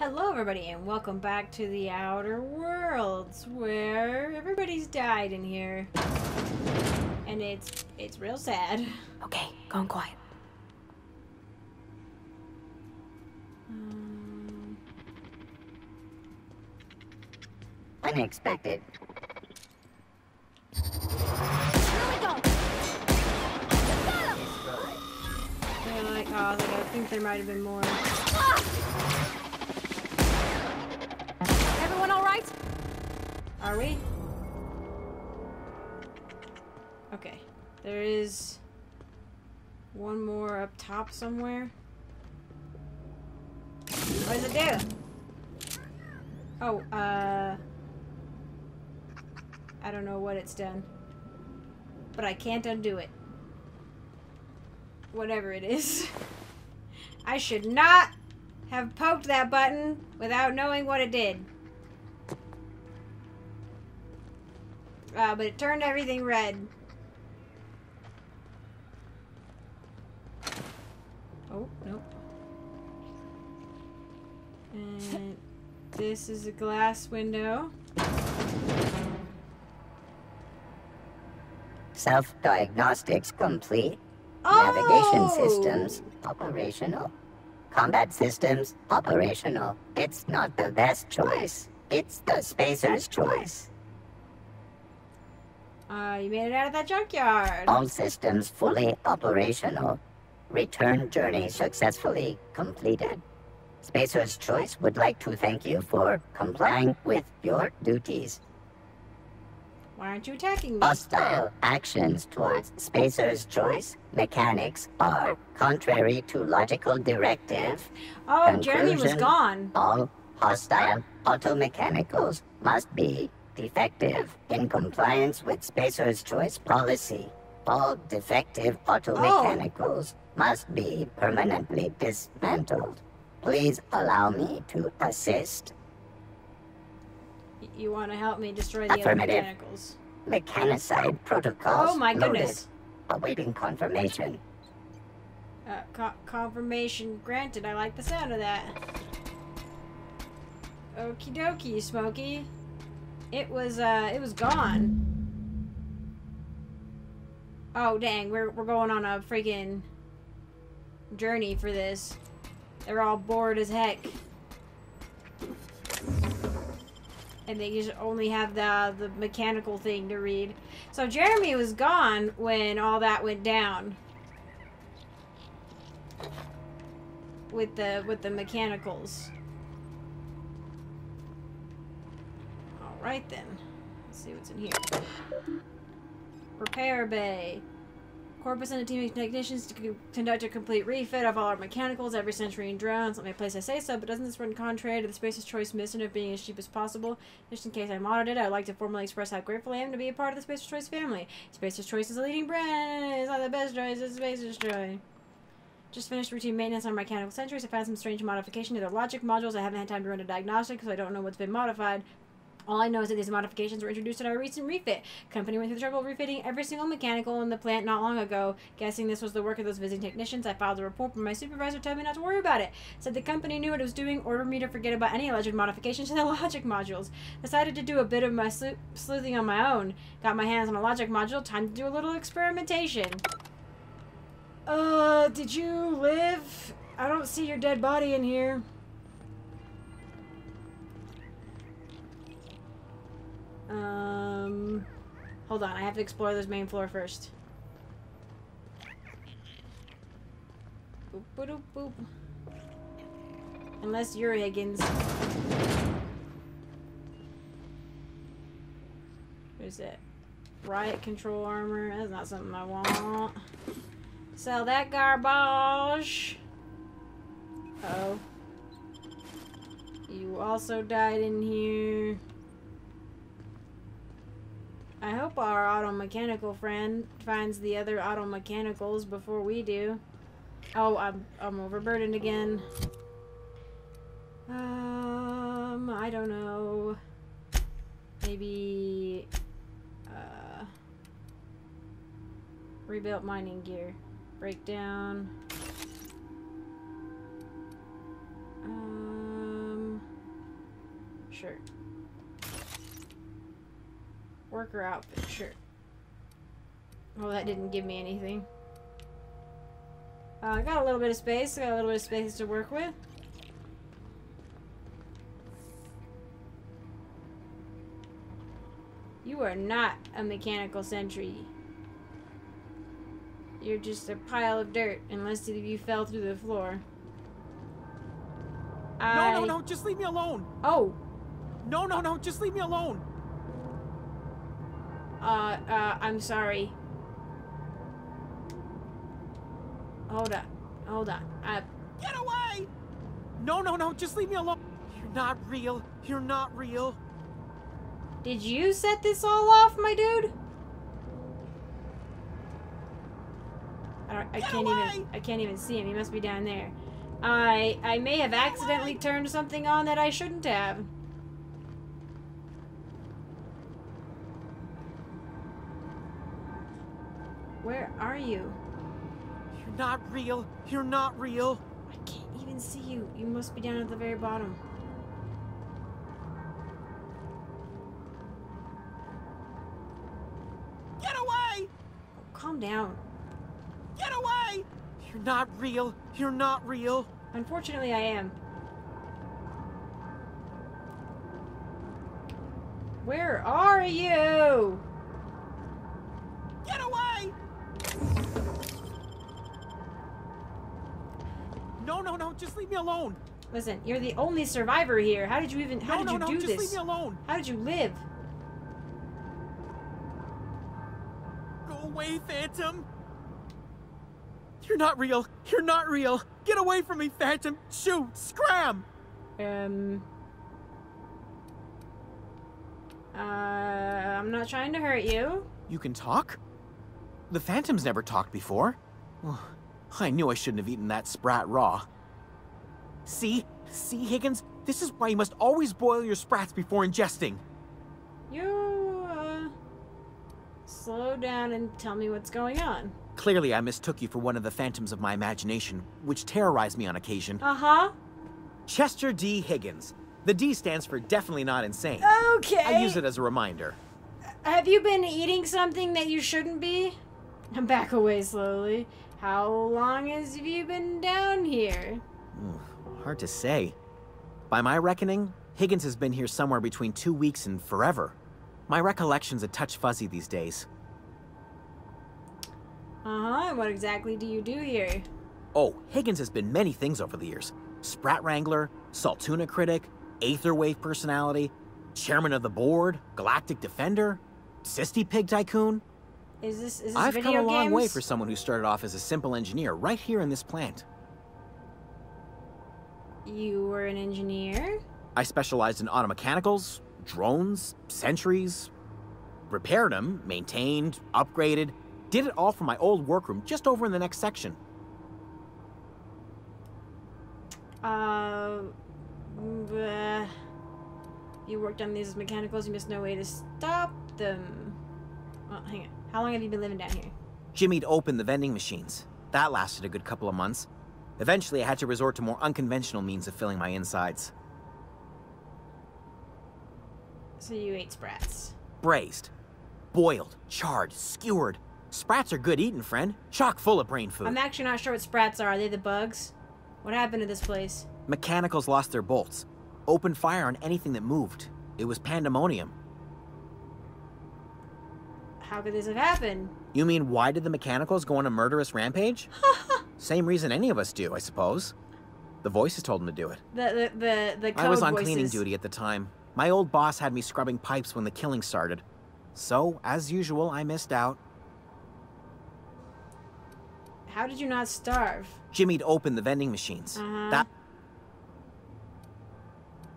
Hello, everybody, and welcome back to the Outer Worlds, where everybody's died in here, and it's it's real sad. Okay, going quiet. Um, Unexpected. they're like, oh, I was like, I think there might have been more. Everyone all right? Are we? Okay, there is one more up top somewhere. What does it do? Oh, uh... I don't know what it's done. But I can't undo it. Whatever it is. I should not have poked that button without knowing what it did. Uh, but it turned everything red. Oh, nope. And this is a glass window. Self-diagnostics complete. Oh! Navigation systems operational. Combat systems operational. It's not the best choice. It's the spacer's choice. Uh, you made it out of that junkyard. All systems fully operational. Return journey successfully completed. Spacer's Choice would like to thank you for complying with your duties. Why aren't you attacking me? Hostile actions towards Spacer's Choice mechanics are contrary to logical directive. Oh, Jeremy was gone. All hostile automechanicals must be defective in compliance with Spacer's Choice policy. All defective automechanicals must be permanently dismantled. Please allow me to assist. You want to help me destroy the mechanicals? Mechanicide protocols Oh my loaded. goodness. Awaiting confirmation. Uh, co- confirmation granted. I like the sound of that. Okie dokie, Smokey. It was, uh, it was gone. Oh, dang. We're, we're going on a freaking journey for this. They're all bored as heck. And they just only have the, the mechanical thing to read. So Jeremy was gone when all that went down. with the with the mechanicals. All right then. Let's see what's in here. Repair bay. Corpus and a team of technicians to conduct a complete refit of all our mechanicals, every century and drones. Let me place I say so, but doesn't this run contrary to the Space's Choice mission of being as cheap as possible? Just in case I'm audited, I'd like to formally express how grateful I am to be a part of the Spacer's Choice family. Spacer's Choice is a leading brand. It's not the best choice. It's Spacer's Choice. Just finished routine maintenance on mechanical sensors. I found some strange modification to their logic modules. I haven't had time to run a diagnostic, so I don't know what's been modified. All I know is that these modifications were introduced in our recent refit. Company went through the trouble of refitting every single mechanical in the plant not long ago. Guessing this was the work of those visiting technicians, I filed a report, but my supervisor told me not to worry about it. Said the company knew what it was doing, ordered me to forget about any alleged modifications to the logic modules. Decided to do a bit of my sleu- sleuthing on my own. Got my hands on a logic module. Time to do a little experimentation. Uh, did you live? I don't see your dead body in here. Um, hold on. I have to explore this main floor first. Boop, boop, boop. Unless you're Higgins. What is it? Riot control armor. That's not something I want. Sell that garbage. Oh. You also died in here. I hope our auto mechanical friend finds the other auto mechanicals before we do. Oh, I'm I'm overburdened again. Um, I don't know. Maybe uh rebuilt mining gear. Breakdown. Um Sure. Worker outfit, sure. Well, that didn't give me anything. Uh, I got a little bit of space. I got a little bit of space to work with. You are not a mechanical sentry. You're just a pile of dirt, unless you fell through the floor. I... No, no, no, just leave me alone. Oh, No, no, no, just leave me alone. Uh, uh, I'm sorry. Hold on. Hold on. Uh, Get away! No, no, no, just leave me alone. You're not real. You're not real. did you set this all off, my dude? I, don't, I Get can't away! even. I can't even see him. He must be down there. I I may have accidentally turned something on that I shouldn't have. Where are you? You're not real. You're not real. I can't even see you. You must be down at the very bottom. Get away! Oh, calm down. Get away! You're not real. You're not real. Unfortunately, I am. Where are you? Just leave me alone. Listen, you're the only survivor here. How did you even? How no, did no, you no, do just this? leave me alone. How did you live? Go away, Phantom. You're not real. You're not real. Get away from me, Phantom. Shoot, scram. Um. Uh, I'm not trying to hurt you. You can talk? The Phantom's never talked before. I knew I shouldn't have eaten that sprat raw. See? See, Higgins? This is why you must always boil your sprats before ingesting. You, uh, slow down and tell me what's going on. Clearly, I mistook you for one of the phantoms of my imagination, which terrorized me on occasion. Uh huh. Chester D. Higgins. The D stands for definitely not insane. Okay. I use it as a reminder. Have you been eating something that you shouldn't be? Back away slowly. How long has you been down here? Hard to say. By my reckoning, Higgins has been here somewhere between two weeks and forever. My recollection's a touch fuzzy these days. Uh huh. What exactly do you do here? Oh, Higgins has been many things over the years. Sprat Wrangler, Saltuna Critic, Aetherwave Personality, Chairman of the Board, Galactic Defender, Cystypig Tycoon. Is this is this I've come a long games? way for someone who started off as a simple engineer right here in this plant. You were an engineer. I specialized in automechanicals, drones, sentries, repaired them, maintained, upgraded, did it all from my old workroom just over in the next section. Uh, bleh. you worked on these mechanicals. You missed no way to stop them. Well, hang on. How long have you been living down here? Jimmy'd opened the vending machines. That lasted a good couple of months. Eventually, I had to resort to more unconventional means of filling my insides. So you ate sprats. Braised, boiled, charred, skewered. Sprats are good eating, friend. Chock full of brain food. I'm actually not sure what sprats are. Are they the bugs? What happened to this place? Mechanicals lost their bolts. Opened fire on anything that moved. It was pandemonium. How could this have happened? You mean why did the mechanicals go on a murderous rampage? Same reason any of us do, I suppose. The voices told him to do it. The the the, the code I was on voices. cleaning duty at the time. My old boss had me scrubbing pipes when the killing started. So, as usual, I missed out. How did you not starve? Jimmy'd opened the vending machines. Uh-huh. That,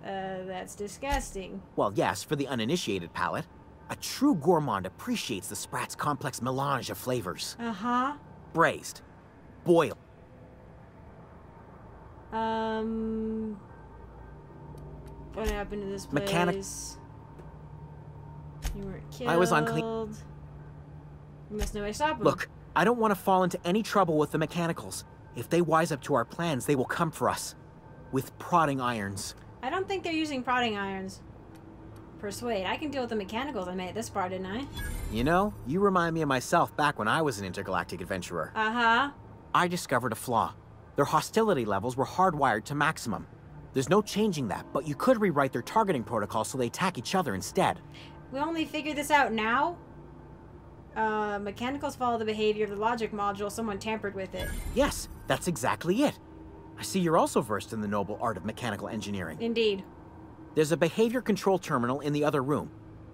Uh, that's disgusting. well, yes, for the uninitiated palate. A true gourmand appreciates the Sprat's complex melange of flavors. Uh huh. Braised, boiled, Um. What happened to this place? Mechanic- You weren't killed. I was on clean- You must know how to stop. Look, I don't want to fall into any trouble with the mechanicals. If they wise up to our plans, they will come for us. With prodding irons. I don't think they're using prodding irons. Persuade. I can deal with the mechanicals I made this far, didn't I? You know, you remind me of myself back when I was an intergalactic adventurer. Uh-huh. I discovered a flaw. Their hostility levels were hardwired to maximum. There's no changing that, but you could rewrite their targeting protocol so they attack each other instead. We only figured this out now? Uh, mechanicals follow the behavior of the logic module. Someone tampered with it. Yes, that's exactly it. I see you're also versed in the noble art of mechanical engineering. Indeed. There's a behavior control terminal in the other room.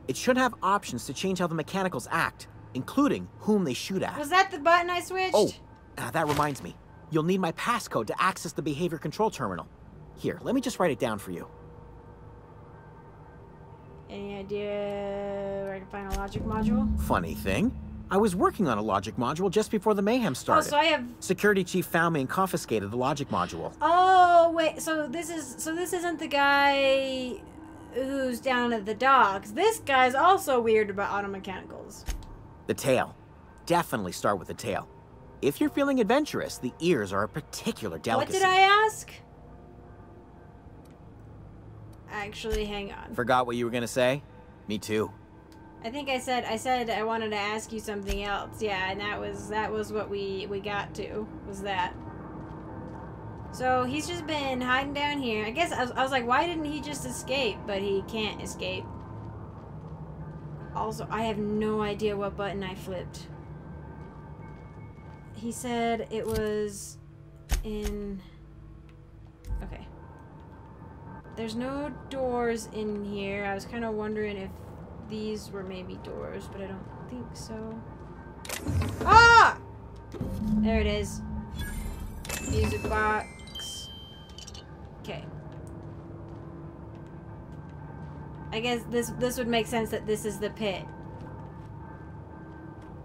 It should have options to change how the mechanicals act, including whom they shoot at. Was that the button I switched? Oh, uh, that reminds me. You'll need my passcode to access the behavior control terminal. Here, let me just write it down for you. Any idea where I can find a logic module? Funny thing, I was working on a logic module just before the mayhem started. Oh, started. so I have. Security chief found me and confiscated the logic module. Oh wait, so this is so this isn't the guy who's down at the docks. This guy's also weird about auto mechanicals. The tail. Definitely start with the tail. If you're feeling adventurous, the ears are a particular delicacy. What did I ask? Actually, hang on. Forgot what you were gonna say? Me too. I think I said I said I wanted to ask you something else. Yeah, and that was that was what we we got to was that. So he's just been hiding down here. I guess I was, I was like, why didn't he just escape? But he can't escape. Also, I have no idea what button I flipped. He said it was in. Okay. There's no doors in here. I was kind of wondering if these were maybe doors, but I don't think so. Ah! There it is. Music box. Okay. I guess this this would make sense that this is the pit.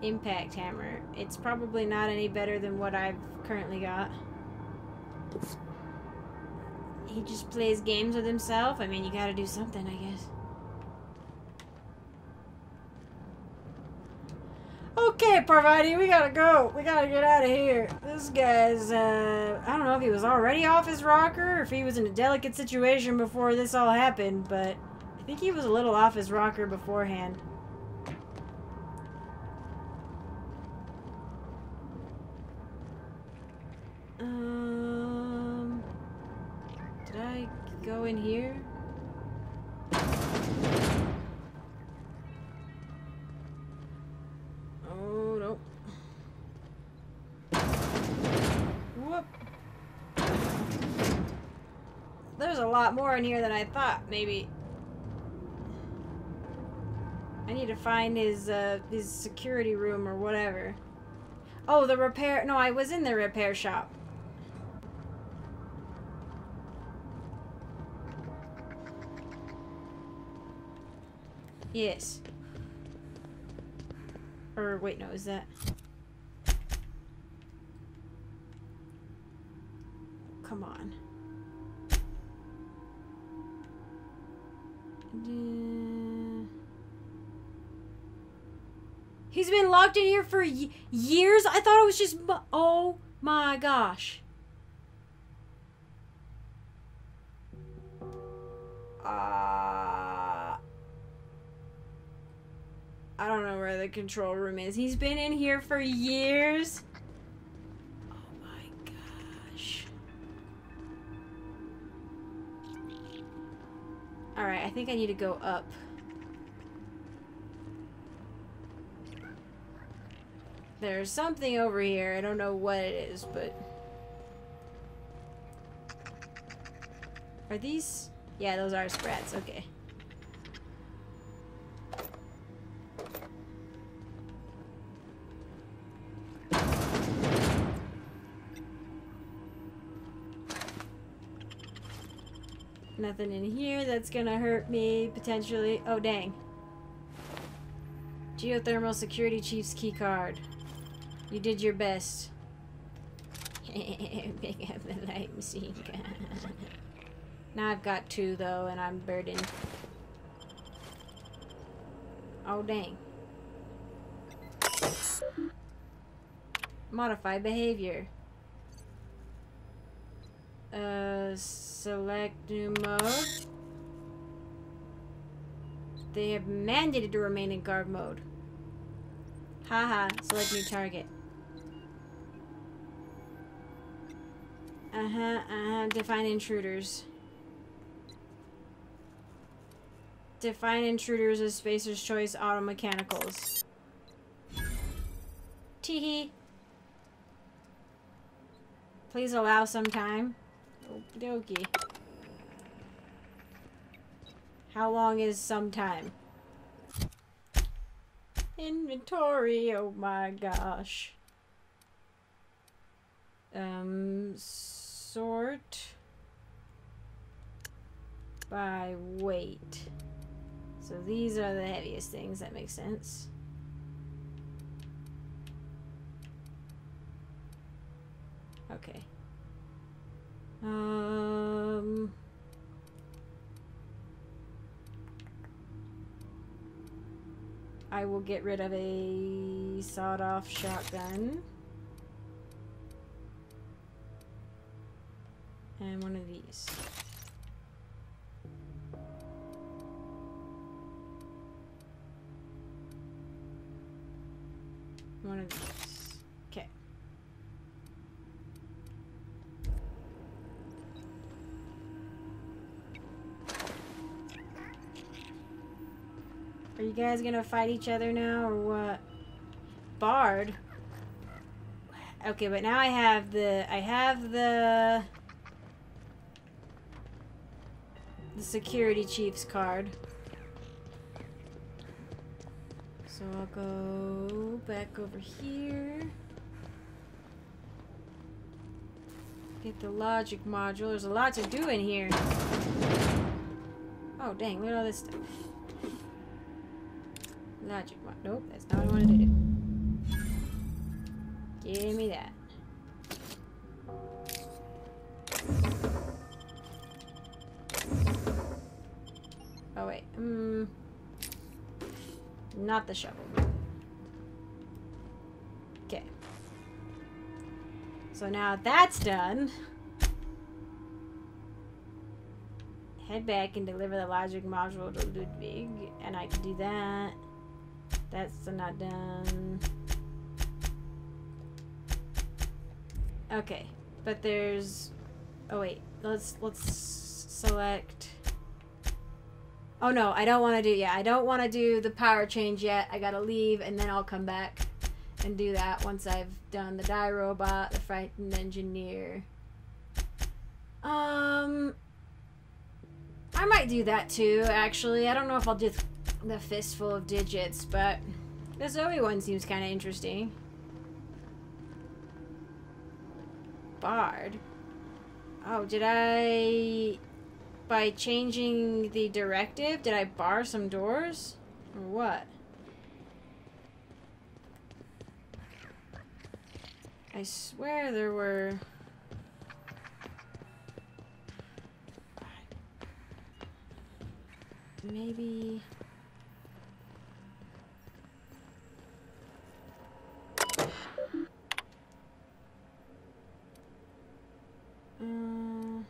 Impact hammer. It's probably not any better than what I've currently got. He just plays games with himself. I mean, you gotta do something, I guess. Okay, Parvati, we gotta go. We gotta get out of here. This guy's, uh, I don't know if he was already off his rocker, or if he was in a delicate situation before this all happened, but I think he was a little off his rocker beforehand. In here? Oh, no. Whoop. There's a lot more in here than I thought, maybe. I need to find his, uh, his security room or whatever. Oh, the repair- no, I was in the repair shop. Yes. Or wait, no, is that? Come on. He's been locked in here for years. I thought it was just. Oh my gosh. Uh, I don't know where the control room is. He's been in here for years. Oh my gosh. Alright, I think I need to go up. There's something over here. I don't know what it is, but. Are these. Yeah, those are sprats. Okay. Nothing in here that's gonna hurt me, potentially. Oh, dang. Geothermal Security Chief's key card. You did your best. Pick up the light machine gun. now I've got two, though, and I'm burdened. Oh, dang. Modify behavior. Uh, select new mode. They have mandated to remain in guard mode. Haha, select new target. Uh-huh, uh-huh, define intruders. Define intruders as Spacer's Choice Auto Mechanicals. Teehee. Please allow some time. Okie. How long is some time? Inventory, oh my gosh. Um, sort by weight. So these are the heaviest things, that makes sense. Okay. Um... I will get rid of a sawed-off shotgun. And one of these. You guys gonna fight each other now or what? Bard. Okay, but now I have the I have the the security chief's card. So I'll go back over here. Get the logic module. There's a lot to do in here. Oh, dang. Look at all this stuff. Logic mod. Nope, that's not what I wanted to do. Give me that. Oh, wait. Hmm. Not the shovel. Okay. So now that's done. Head back and deliver the logic module to Ludwig. And I can do that. That's not done. Okay. But there's... Oh wait. Let's let's select... Oh no, I don't want to do, yeah, I don't want to do the power change yet. I gotta leave and then I'll come back and do that once I've done the die robot, the frightened engineer. Um, I might do that too, actually. I don't know if I'll do the fistful of digits, but the Zoe one seems kind of interesting. Bard. Oh, did I by changing the directive, did I bar some doors? Or what? I swear there were... Maybe... Um...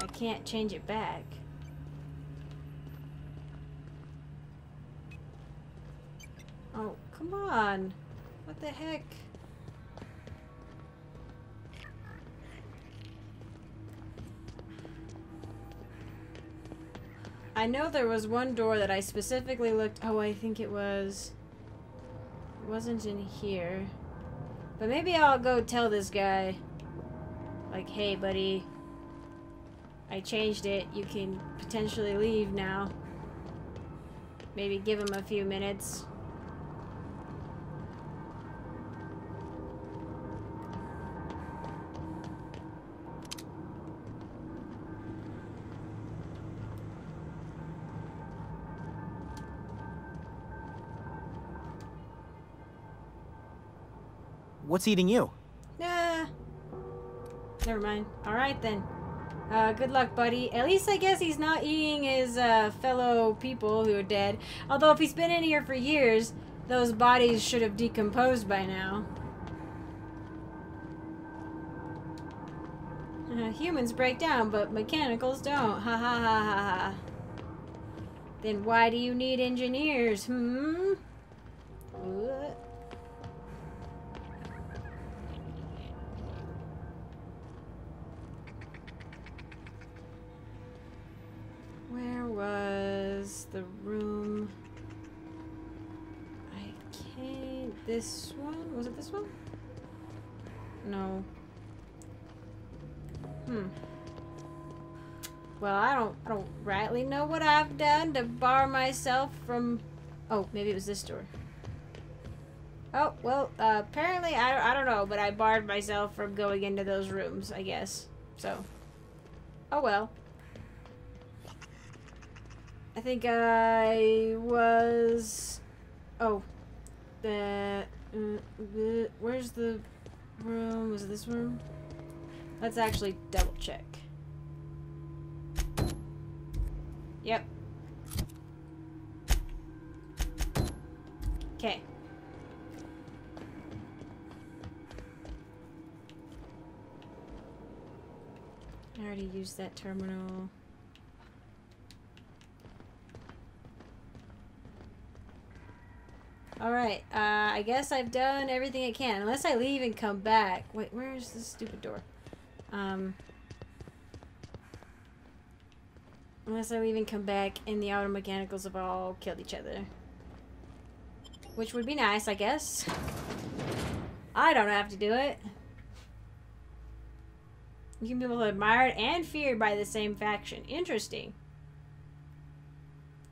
I can't change it back. Oh, come on. What the heck? I know there was one door that I specifically looked... Oh, I think it was... Wasn't in here. But maybe I'll go tell this guy. Like, hey, buddy. I changed it. You can potentially leave now. Maybe give him a few minutes. What's eating you? Nah. Never mind. Alright then. Uh, good luck, buddy. At least I guess he's not eating his uh, fellow people who are dead. Although if he's been in here for years, those bodies should have decomposed by now. Uh, humans break down, but mechanicals don't. Ha ha ha ha ha. Then why do you need engineers, hmm? What? Was the room? I can't. This one? Was it this one? No. Hmm. Well, I don't, I don't rightly know what I've done to bar myself from. Oh, maybe it was this door. Oh well, uh, apparently I, I don't know, but I barred myself from going into those rooms. I guess so. Oh well. I think I was. Oh, the. Uh, where's the room? Was it this room? Let's actually double check. Yep. Okay. I already used that terminal. Alright, uh, I guess I've done everything I can. Unless I leave and come back. Wait, where's this stupid door? Um... Unless I leave and come back and the auto mechanicals have all killed each other. Which would be nice, I guess. I don't have to do it. You can be both admired and feared by the same faction. Interesting.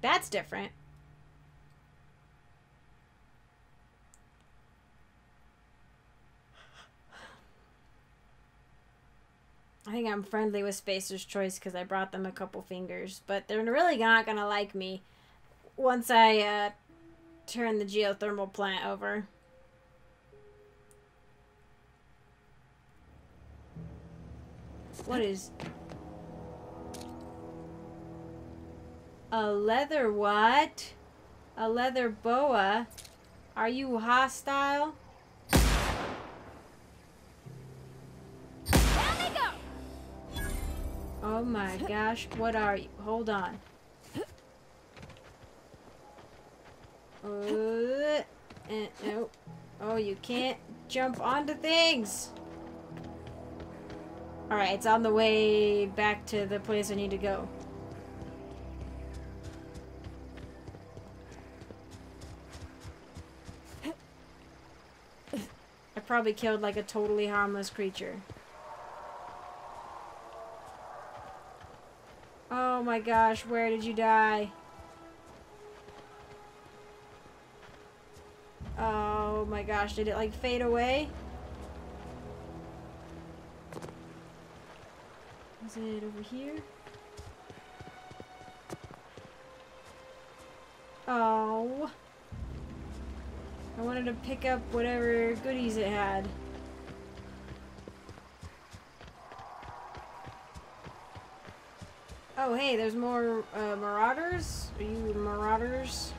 That's different. I think I'm friendly with Spacer's Choice because I brought them a couple fingers, but they're really not gonna like me once I uh, turn the geothermal plant over. What is... A leather what? A leather boa? Are you hostile? Oh my gosh, what are you? Hold on. Uh, eh, no. Oh, you can't jump onto things. Alright, it's on the way back to the place I need to go. I probably killed like a totally harmless creature. Oh my gosh, where did you die? Oh my gosh, did it like fade away? Is it over here? Oh. I wanted to pick up whatever goodies it had. Oh, hey, there's more uh, marauders? Are you marauders?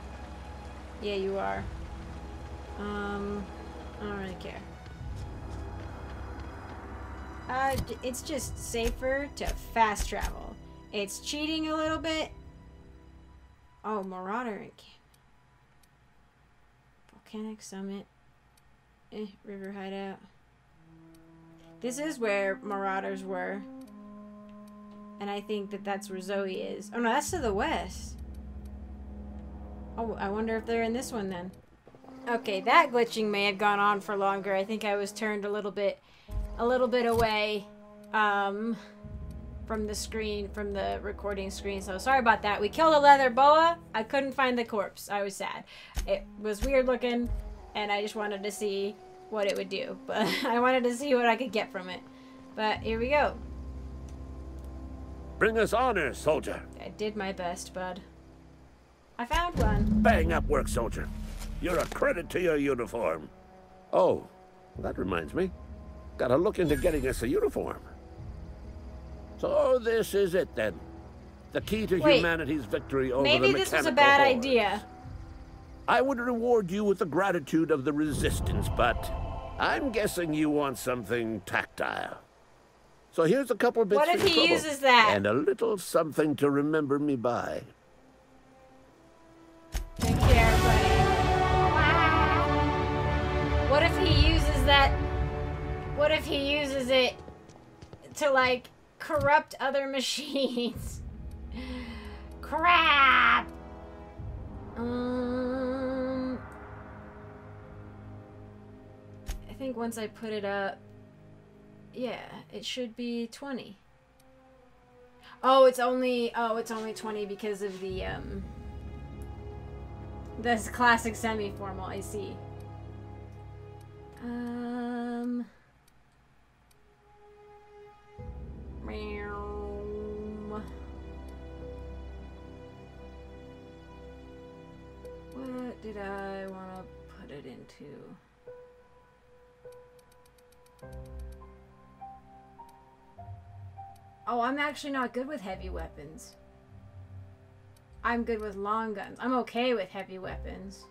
Yeah, you are. Um, I don't really care. Uh, it's just safer to fast travel. It's cheating a little bit. Oh, Marauder encampment. Volcanic Summit. Eh, River Hideout. This is where Marauders were. And I think that that's where Zoe is. Oh no, that's to the west. Oh, I wonder if they're in this one then. Okay, that glitching may have gone on for longer. I think I was turned a little bit, a little bit away, um, from the screen, from the recording screen. So sorry about that. We killed a leather boa. I couldn't find the corpse. I was sad. It was weird looking, and I just wanted to see what it would do. But I wanted to see what I could get from it. But here we go. Bring us honor, soldier. I did my best, bud. I found one. Bang up work, soldier. You're a credit to your uniform. Oh, that reminds me. Gotta look into getting us a uniform. So this is it then. The key to Wait, humanity's victory over Maybe the this was a bad idea. I would reward you with the gratitude of the Resistance, but I'm guessing you want something tactile. So here's a couple bits What if he trouble, uses that? And a little something to remember me by. Take care, buddy. What if he uses that? What if he uses it to like corrupt other machines? Crap. Um, I think once I put it up, yeah, it should be 20. Oh, it's only oh, it's only 20 because of the um this classic semi-formal, I see. Um. Oh, I'm actually not good with heavy weapons. I'm good with long guns. I'm okay with heavy weapons.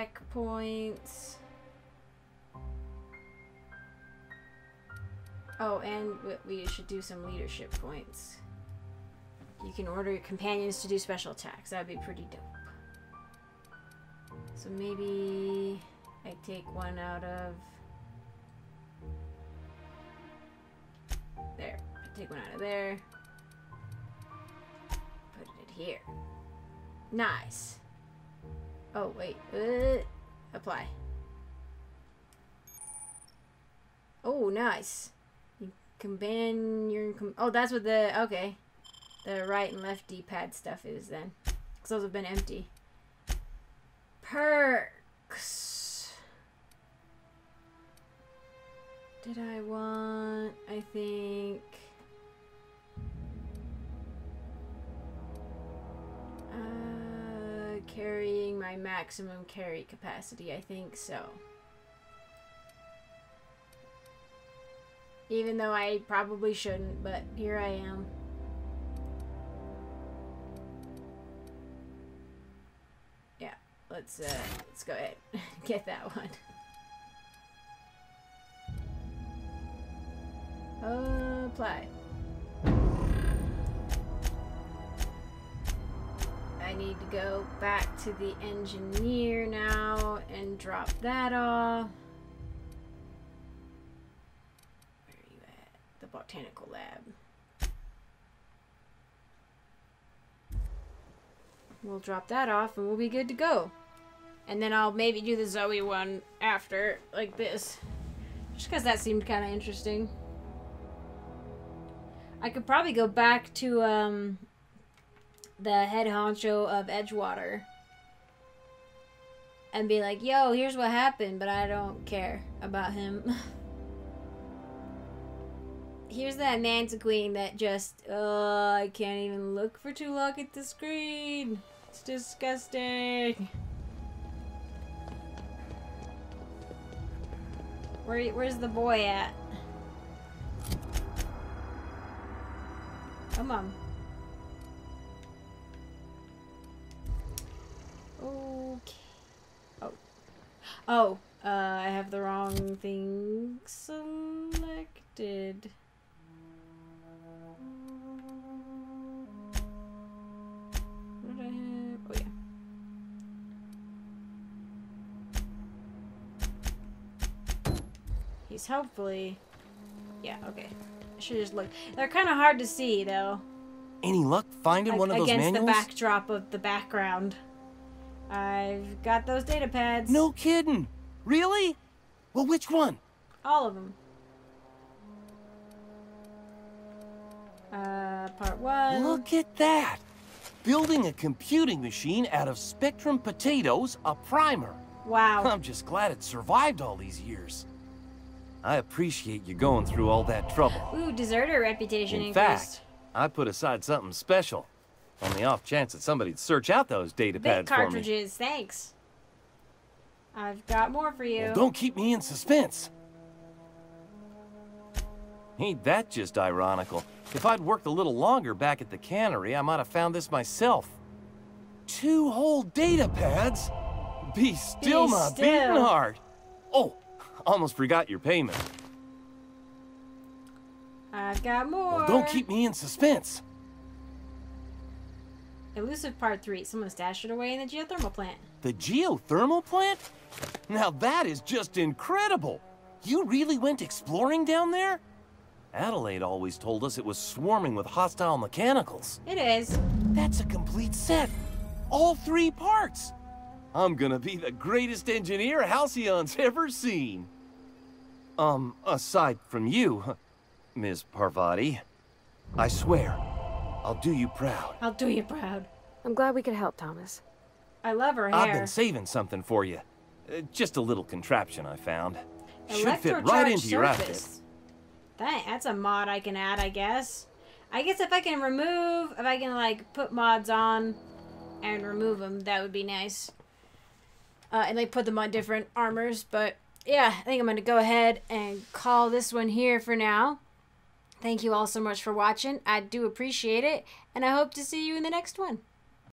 Tech points. Oh, and we- we should do some leadership points. You can order your companions to do special attacks. That would be pretty dope. So maybe I take one out of there. I take one out of there. Put it here. Nice. Oh wait. Uh, apply. Oh, nice. You can combine your. Oh, that's what the okay. The right and left D-pad stuff is then, because those have been empty. Perks. Did I want? I think. Uh, carrying my maximum carry capacity. I think so. Even though I probably shouldn't, but here I am. Yeah, let's uh, let's go ahead get that one. Apply. I need to go back to the engineer now and drop that off. Where are you at? The botanical lab. We'll drop that off and we'll be good to go. And then I'll maybe do the Zoe one after, like this. Just because that seemed kind of interesting. I could probably go back to um, the head honcho of Edgewater and be like, yo, here's what happened, but I don't care about him. here's that Mantiqueen that just, uh, I can't even look for too long at the screen. It's disgusting. Where, where's the boy at? Come on. Okay. Oh. Oh, uh, I have the wrong thing selected. What did I have? Oh, yeah. He's hopefully... Yeah, okay. I should just look. They're kind of hard to see, though. Any luck finding Like, one of those against manuals? the backdrop of the background. I've got those data pads. No kidding. Really? Well, which one? All of them. Uh, part one. Look at that. Building a computing machine out of Spectrum potatoes, a primer. Wow. I'm just glad it survived all these years. I appreciate you going through all that trouble. Ooh, deserter reputation In increased. fact, I put aside something special. On the off chance that somebody'd search out those data Big pads for me. cartridges, thanks. I've got more for you. Well, don't keep me in suspense. Ain't that just ironical? If I'd worked a little longer back at the cannery, I might have found this myself. Two whole data pads? Be still, Be my still. beating heart. Oh, almost forgot your payment. I've got more. Well, don't keep me in suspense. Elusive Part 3. Someone stashed it away in the geothermal plant. The geothermal plant? Now that is just incredible. You really went exploring down there? Adelaide always told us it was swarming with hostile mechanicals. It is. That's a complete set. All three parts. I'm gonna be the greatest engineer Halcyon's ever seen. Um, aside from you, Ms. Parvati, I swear, I'll do you proud. I'll do you proud. I'm glad we could help, Thomas. I love her hair. I've been saving something for you. Uh, just a little contraption I found. Should fit right into your outfit. surface. That, that's a mod I can add, I guess. I guess if I can remove, if I can like put mods on and remove them, that would be nice. Uh, and like put them on different armors. But yeah, I think I'm gonna go ahead and call this one here for now. Thank you all so much for watching. I do appreciate it, and I hope to see you in the next one.